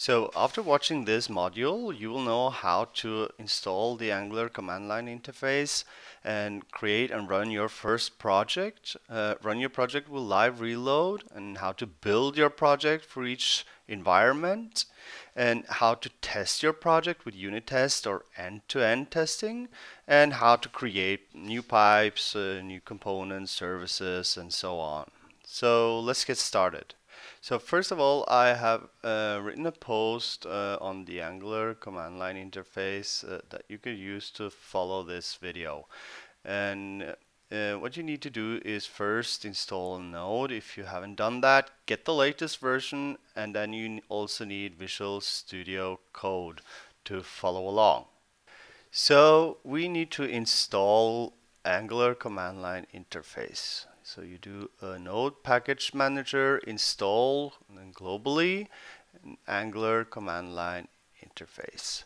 So after watching this module, you will know how to install the Angular command line interface and create and run your first project. Uh, run your project with live reload and how to build your project for each environment and how to test your project with unit test or end-to-end -end testing and how to create new pipes, uh, new components, services and so on. So let's get started. So first of all, I have uh, written a post uh, on the Angular command line interface uh, that you can use to follow this video. And uh, what you need to do is first install Node. If you haven't done that, get the latest version, and then you also need Visual Studio Code to follow along. So we need to install Angular command line interface. So you do a node package manager install and globally an Angular command line interface.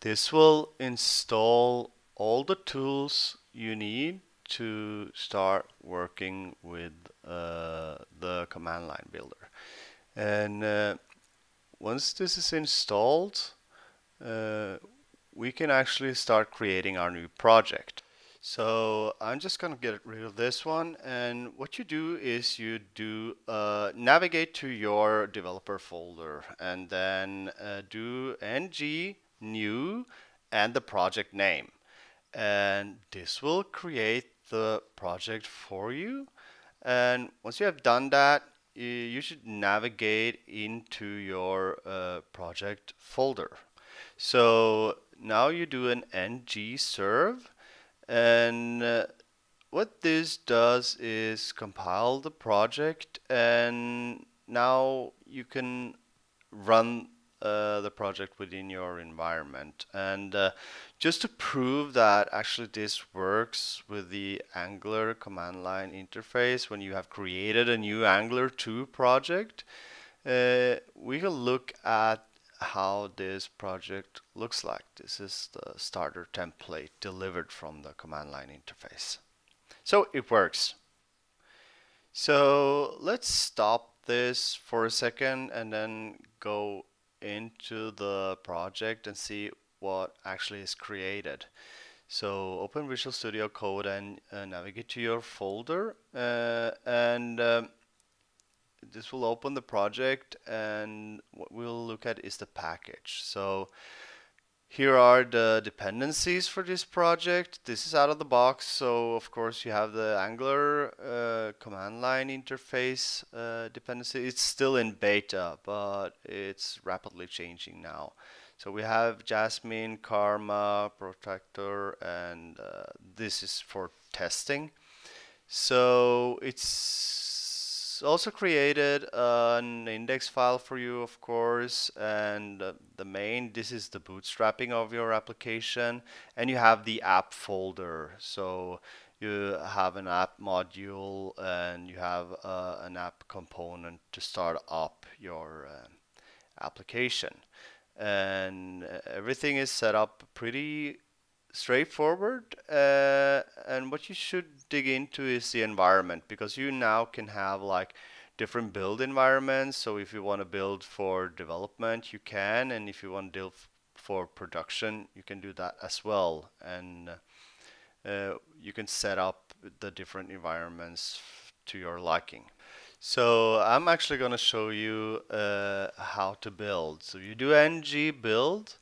This will install all the tools you need to start working with uh, the command line builder. And uh, once this is installed, uh, we can actually start creating our new project. So I'm just going to get rid of this one. And what you do is you do uh, navigate to your developer folder and then uh, do ng new and the project name. And this will create the project for you. And once you have done that, you should navigate into your uh, project folder. So now you do an ng serve and uh, what this does is compile the project and now you can run uh, the project within your environment. And uh, just to prove that actually this works with the Angular command line interface when you have created a new Angular 2 project uh, we can look at how this project looks like. This is the starter template delivered from the command line interface. So it works. So let's stop this for a second and then go into the project and see what actually is created. So open Visual Studio Code and uh, navigate to your folder uh, and um, this will open the project and what we'll look at is the package. So here are the dependencies for this project. This is out of the box, so of course you have the Angular uh, command line interface uh, dependency. It's still in beta, but it's rapidly changing now. So we have Jasmine, Karma, Protractor, and uh, this is for testing. So it's also created an index file for you, of course, and the main, this is the bootstrapping of your application, and you have the app folder. So you have an app module and you have uh, an app component to start up your uh, application. And uh, everything is set up pretty straightforward uh, and what you should dig into is the environment because you now can have like different build environments. So if you want to build for development you can and if you want to build for production you can do that as well. And uh, you can set up the different environments to your liking. So I'm actually going to show you uh, how to build. So you do ng build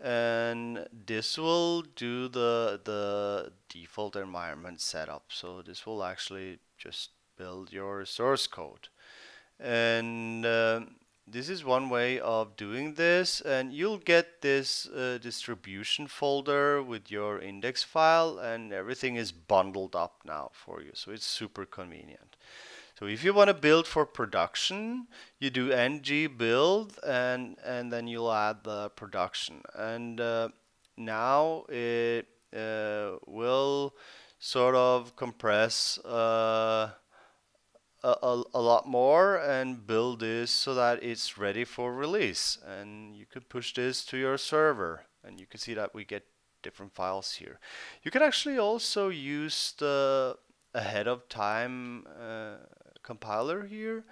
and this will do the the default environment setup. So this will actually just build your source code. And uh, this is one way of doing this. And you'll get this uh, distribution folder with your index file and everything is bundled up now for you. So it's super convenient so if you want to build for production, you do ng build and and then you'll add the production. And uh, now it uh, will sort of compress uh, a, a, lot more and build this so that it's ready for release. And you can push this to your server and you can see that we get different files here. You can actually also use the ahead of time uh, compiler here.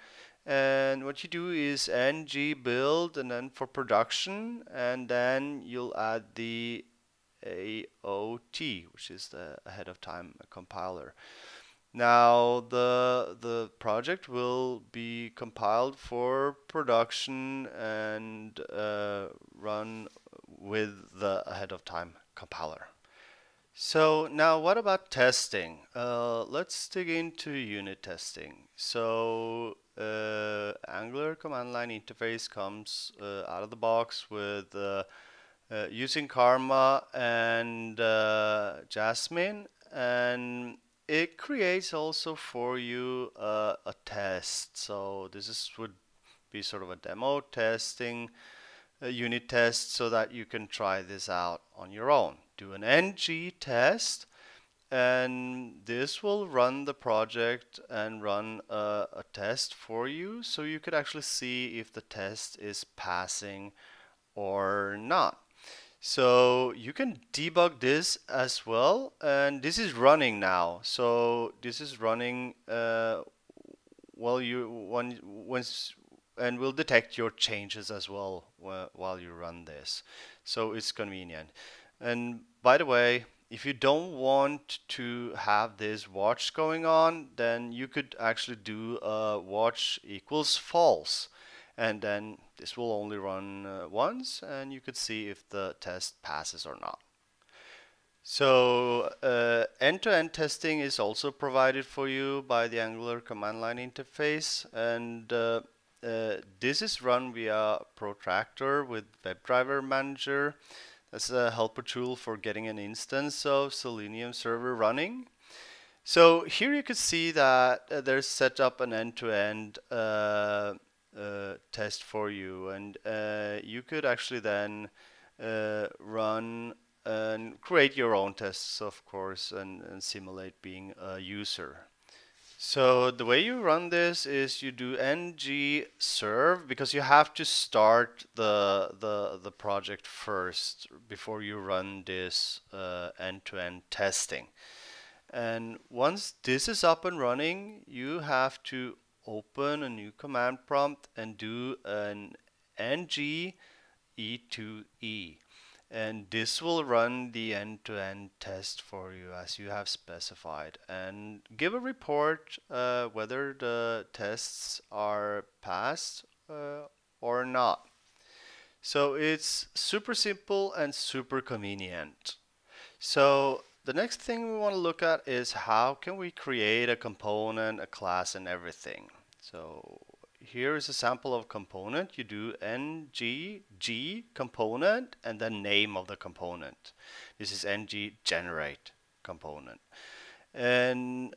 And what you do is ng build and then for production and then you'll add the AOT which is the ahead of time compiler. Now the the project will be compiled for production and uh, run with the ahead of time compiler so now what about testing? Uh, let's dig into unit testing. So uh, Angular command line interface comes uh, out of the box with uh, uh, using Karma and uh, Jasmine and it creates also for you a test. So this is would be sort of a demo testing unit test so that you can try this out on your own do an ng test and this will run the project and run a, a, test for you so you could actually see if the test is passing or not. So you can debug this as well and this is running now. So this is running uh, while you once and will detect your changes as well while you run this. So it's convenient. And by the way, if you don't want to have this watch going on, then you could actually do a watch equals false. And then this will only run uh, once and you could see if the test passes or not. So uh, end-to-end -end testing is also provided for you by the Angular command line interface and uh, uh, this is run via Protractor with WebDriver Manager that's a helper tool for getting an instance of Selenium server running. So here you can see that uh, there's set up an end-to-end -end, uh, uh, test for you and uh, you could actually then run and create your own tests of course and, and simulate being a user. So the way you run this is you do ng serve because you have to start the the the project first before you run this uh, end-to-end -end testing. And once this is up and running, you have to open a new command prompt and do an ng e2e and this will run the end-to-end -end test for you as you have specified and give a report uh, whether the tests are passed uh, or not. So it's super simple and super convenient. So the next thing we want to look at is how can we create a component, a class and everything. So here is a sample of component. You do ng g component and then name of the component. This is ng generate component. And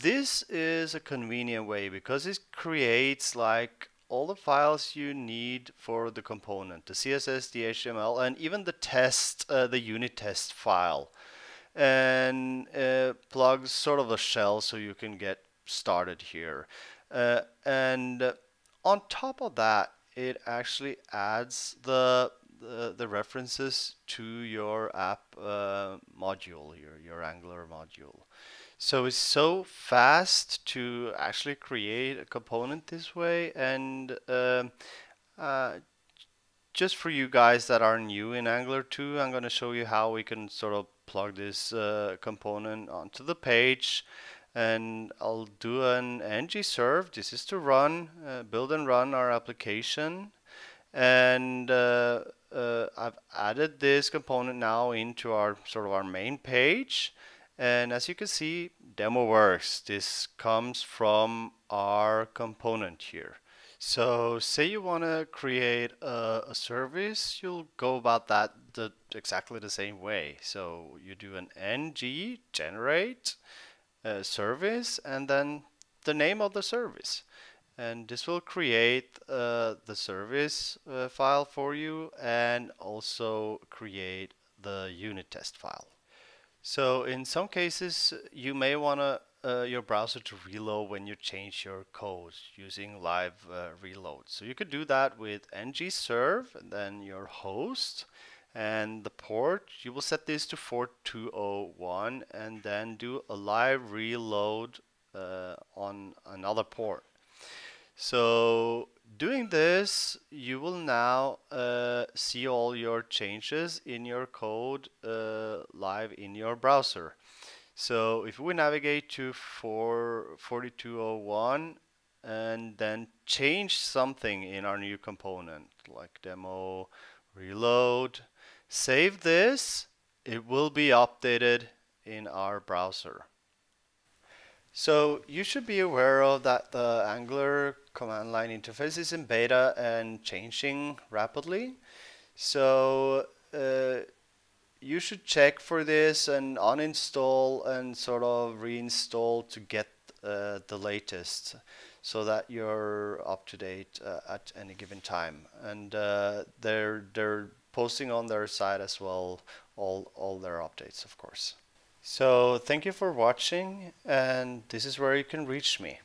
this is a convenient way because it creates like all the files you need for the component, the CSS, the HTML, and even the test, uh, the unit test file. And uh, plugs sort of a shell so you can get started here. Uh, and uh, on top of that, it actually adds the the, the references to your app uh, module, your, your Angular module. So it's so fast to actually create a component this way and um, uh, just for you guys that are new in Angular 2, I'm going to show you how we can sort of plug this uh, component onto the page and I'll do an ng serve. This is to run, uh, build and run our application. And uh, uh, I've added this component now into our sort of our main page. And as you can see, demo works. This comes from our component here. So say you want to create a, a, service, you'll go about that the, exactly the same way. So you do an ng generate uh, service and then the name of the service. And this will create uh, the service uh, file for you and also create the unit test file. So in some cases, you may want uh, your browser to reload when you change your code using live uh, reload. So you could do that with ng serve and then your host and the port you will set this to 4201 and then do a live reload uh, on another port So doing this, you will now uh, see all your changes in your code uh, live in your browser. So if we navigate to 4201 and then change something in our new component like demo, reload, save this, it will be updated in our browser. So you should be aware of that the Angular command line interface is in beta and changing rapidly. So uh, you should check for this and uninstall and sort of reinstall to get uh, the latest so that you're up to date uh, at any given time. And uh, they're they're posting on their site as well all all their updates, of course. So thank you for watching, and this is where you can reach me.